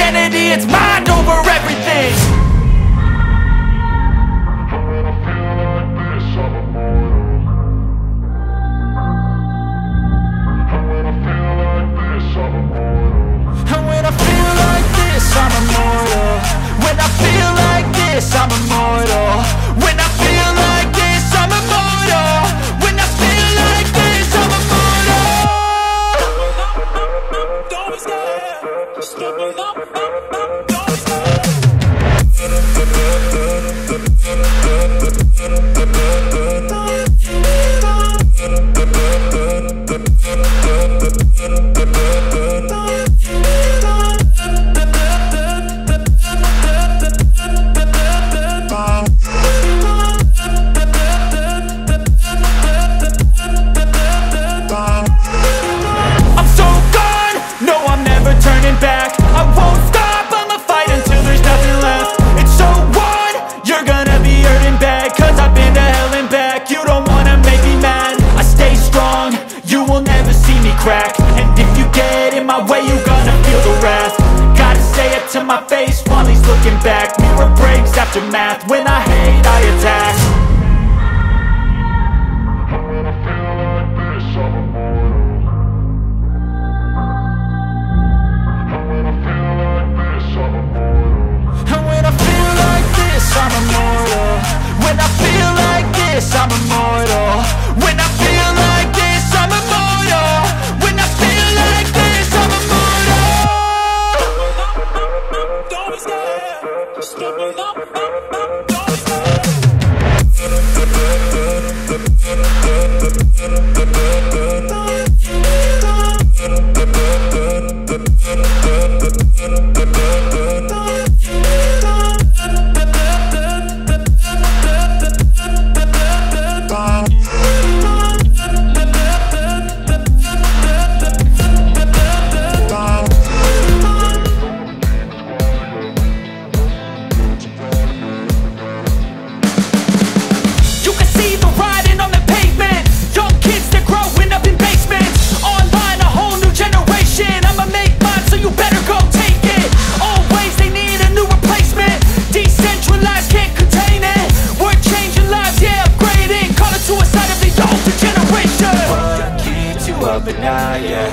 identity, it's mind over everything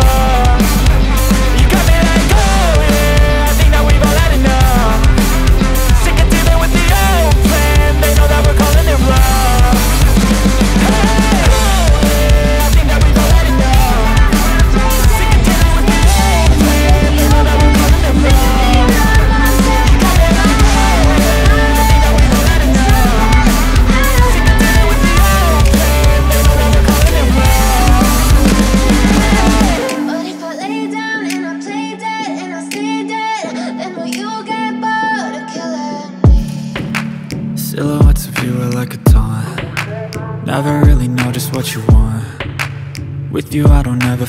calling